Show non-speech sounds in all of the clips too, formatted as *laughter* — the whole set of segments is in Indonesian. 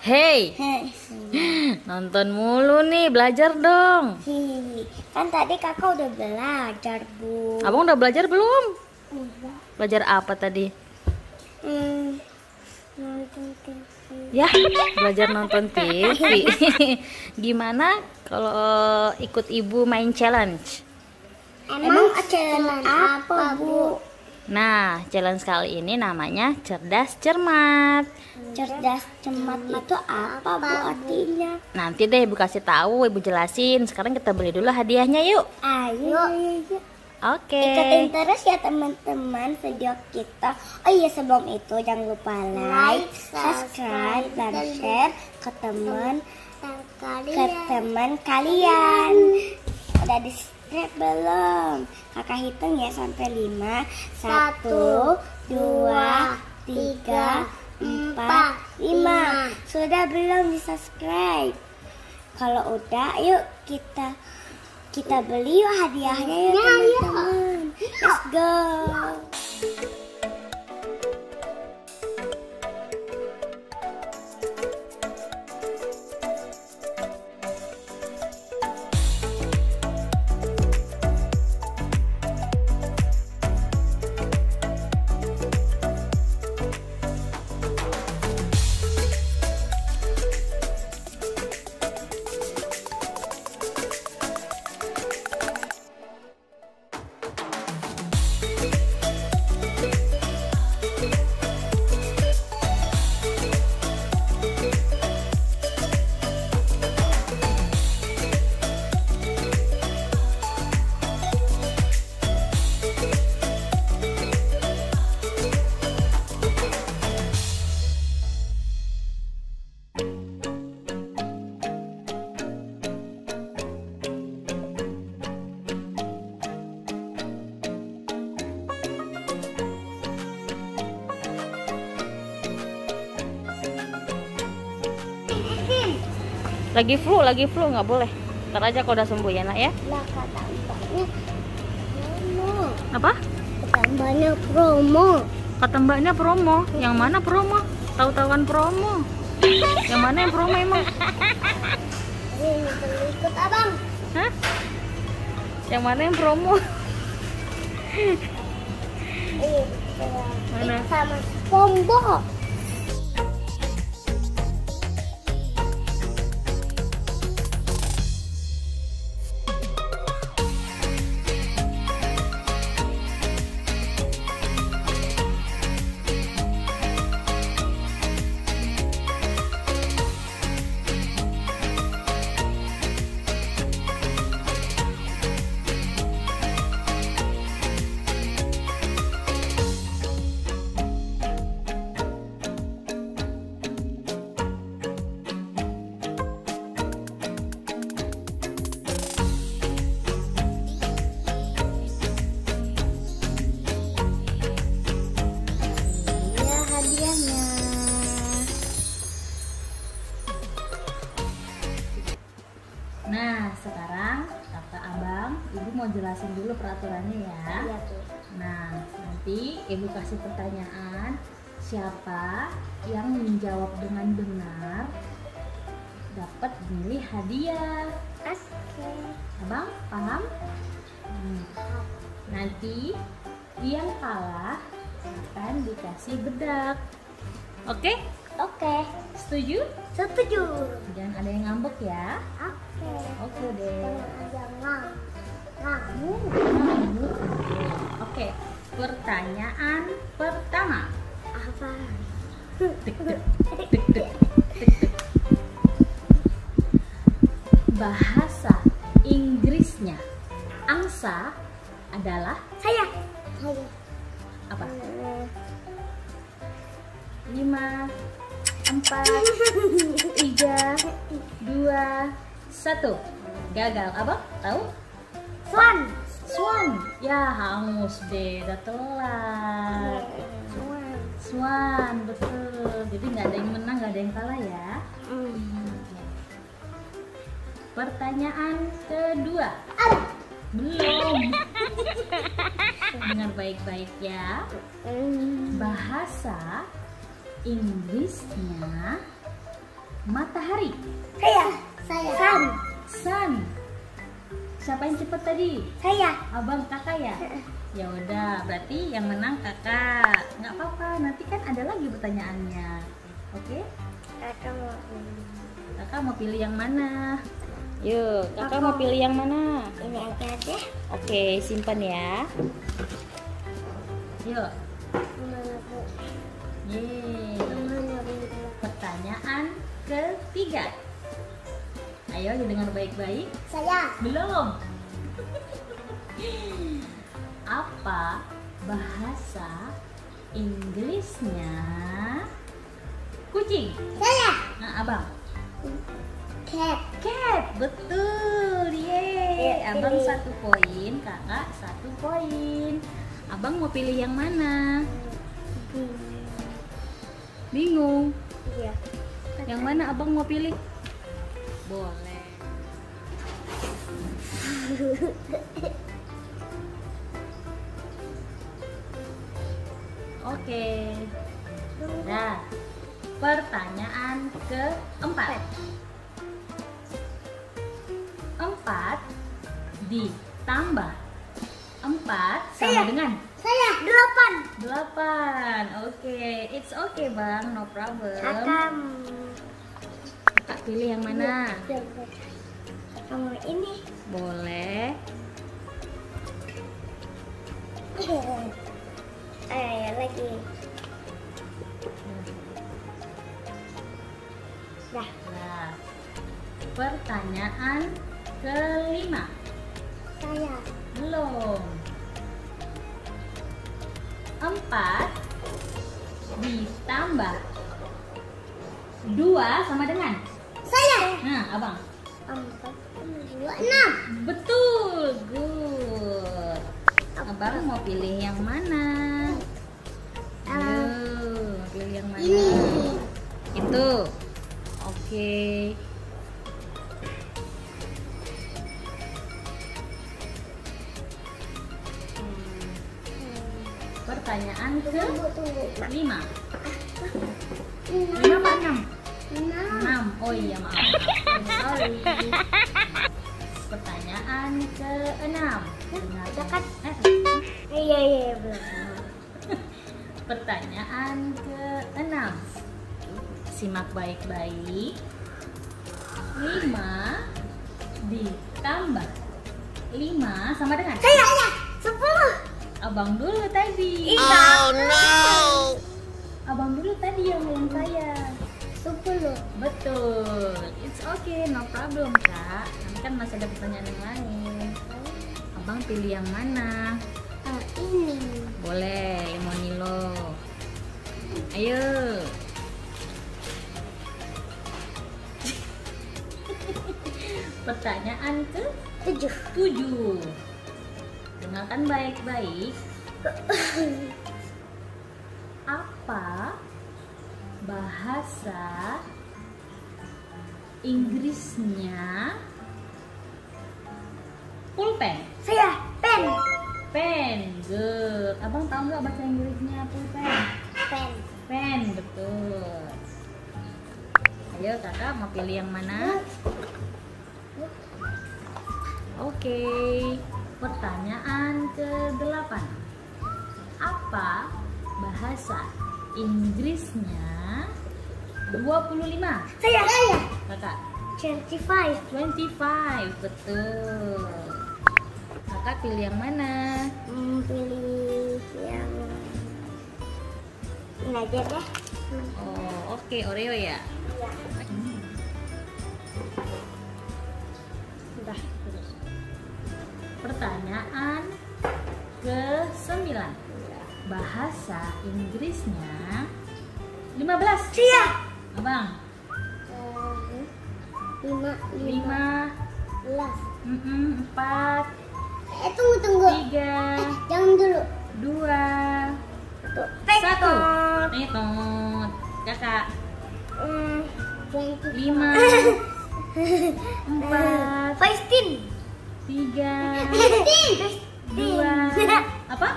Hey, Hei, *gasps* nonton mulu nih, belajar dong. Kan tadi kakak udah belajar, Bu. Abang udah belajar belum? Udah. Belajar apa tadi? Hmm. Nonton TV. Ya, belajar nonton TV. *laughs* Gimana kalau ikut ibu main challenge? Emang challenge apa, Bu? Nah, challenge kali ini namanya cerdas cermat. Cerdas cermat itu apa, Bu, artinya? Nanti deh ibu kasih tahu, ibu jelasin. Sekarang kita beli dulu hadiahnya yuk. Ayo. Oke. Ikutin terus ya teman-teman video kita. Oh iya sebelum itu jangan lupa like, subscribe, dan share ke teman ke teman kalian. Udah di subscribe belum? Kakak hitung ya sampai 5 Satu, dua, tiga, empat, lima Sudah belum di subscribe? Kalau udah, yuk kita kita beli yuk hadiahnya ya teman-teman. Let's go. Lagi flu, lagi flu nggak boleh. Ntar aja kalau udah sembuh ya nak ya. Lah kata mbaknya promo. Apa? Kata mbaknya promo. Kata mbaknya promo. Yang mana promo? Tahu-tahuan promo. Yang mana yang promo emang? Ikut abang. Hah? Yang mana yang promo? Iya. Mana? Sama Pombo. Sekarang kata abang, ibu mau jelasin dulu peraturannya ya. Iya tuh. Nah, nanti ibu kasih pertanyaan siapa yang menjawab dengan benar dapat milih hadiah. Oke. Abang paham? Hmm. Nanti yang kalah akan dikasih bedak. Oke? Oke. Setuju? Setuju. Jangan ada yang ngambek ya. Oke. Oke deh. Jangan kamu. Oke, pertanyaan pertama. Apa? Tik, tik, tik, tik, tik. Bahasa Inggrisnya angsa adalah Saya. Saya. apa? Hmm. Lima, empat, tiga, dua, satu. Gagal. Apa? Tahu? Swan. Swan. Ya, hangus deh. Udah telat. Swan. Swan, betul. Jadi nggak ada yang menang, nggak ada yang kalah ya. Hmm. Pertanyaan kedua. Belum. *laughs* Dengar baik-baik ya. Hmm. Bahasa Inggrisnya matahari. Saya. Saya. Sam. Sun. Siapa yang cepet tadi? Saya. Abang kakak ya? *laughs* Ya udah, berarti yang menang kakak. Nggak apa-apa, nanti kan ada lagi pertanyaannya. Oke? Kakak mau. Kakak mau pilih yang mana? Yuk, kakak mau pilih yang mana? Ini aja. Oke, simpan ya. Yuk. Mana bu? Yeay. Ketiga. Ayo didengar baik-baik. Saya. Belum. Apa bahasa Inggrisnya kucing? Saya. Nah, abang. Cat. Cat, betul. Yeay. Abang satu poin, kakak satu poin. Abang mau pilih yang mana? Bingung. Iya. Yang mana abang mau pilih? Boleh. *laughs* Oke. Nah, pertanyaan keempat. Empat ditambah empat sama Saya. dengan Saya. Delapan. delapan. Oke, it's okay bang, no problem. Kakak. Kakak pilih yang mana? Kakak mau ini. Boleh. *coughs* Ayo lagi. Nah, pertanyaan kelima. Saya. Belum. Empat ditambah dua sama dengan. Saya. Nah, abang. Empat. Dua. Enam. Betul, good. Abang mau pilih yang mana? Ayo, pilih yang mana? Ini. Itu. Oke. Pertanyaan ke Tunggu, tunggu. lima. Lima apa enam? Enam. Oh iya maaf. Sorry. Pertanyaan ke enam. Udah kan? Eh, Iya, iya, iya, belum. pertanyaan ke enam. Simak baik-baik. Lima ditambah lima sama dengan Saya. Saya. Sepuluh. Abang dulu tadi. Oh Abang dulu tadi yang bilang saya. Sepuluh. Betul. It's okay, no problem, Kak. Nanti kan masih ada pertanyaan yang lain. Abang pilih yang mana? Ah, ini. Boleh, Lemonilo. Ayo. *laughs* Pertanyaan ke Tujuh. tujuh. Dengarkan baik-baik. Apa bahasa Inggrisnya pulpen? Saya. Pen. Pen, good. Abang tahu nggak bahasa Inggrisnya pulpen? Pen. Pen, betul. Ayo kakak mau pilih yang mana? Oke, pertanyaan ke-8 Apa bahasa Inggrisnya 25? Saya. Saya. Kakak, Twenty-five. 25, betul Kakak pilih yang mana? Hmm, pilih yang ini aja deh. Oh, oke, Oreo ya? Ya. Pertanyaan ke-9 Bahasa Inggrisnya 15 Saya. Abang, Eh, lima. 5 belas. 4 Eh, tunggu, tunggu. 3 Eh, jangan dulu. 2 Satu. 1 Hitung Kakak Hmm, twenty. 5 4 Fifteen. 3 dua, *laughs* apa?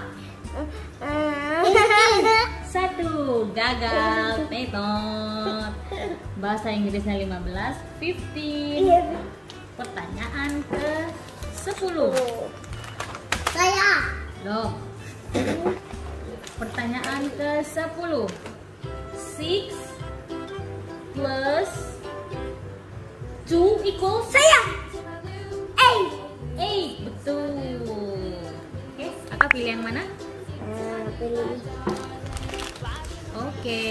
Satu, gagal, *laughs* tetot. Bahasa Inggrisnya 15, 15. Pertanyaan ke 10. Saya. Loh. Pertanyaan ke 10. 6 plus 2 equals Saya. Eh. 8. Betul. Oke, kakak pilih yang mana? Pilih. Oke.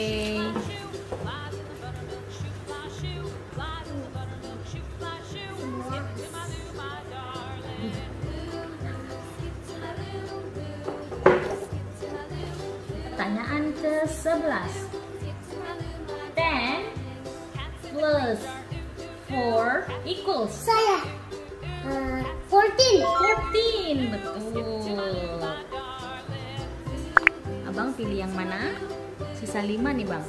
Pertanyaan ke-11. 10 plus 4 equals Saya. Ah, 14. 14. Betul. Abang pilih yang mana? Sisa 5 nih, Bang.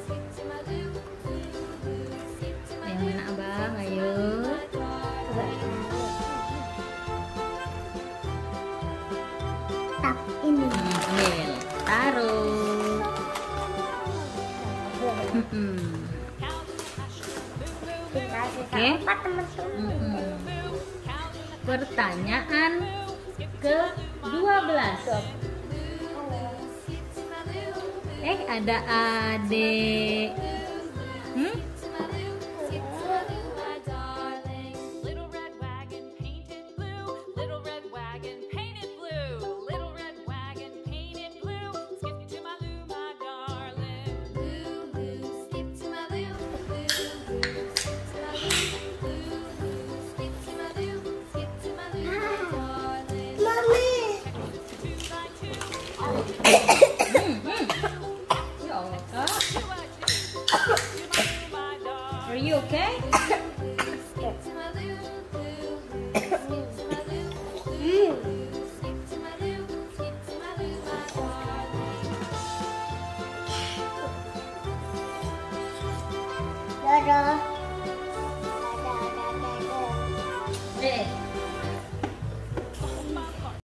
Yang mana, Abang? Ayo. Tap ini. Ambil. Taruh. Oke. teman-teman. Mm-mm. Pertanyaan ke-12. Eh, ada adik. Hmm? Okay?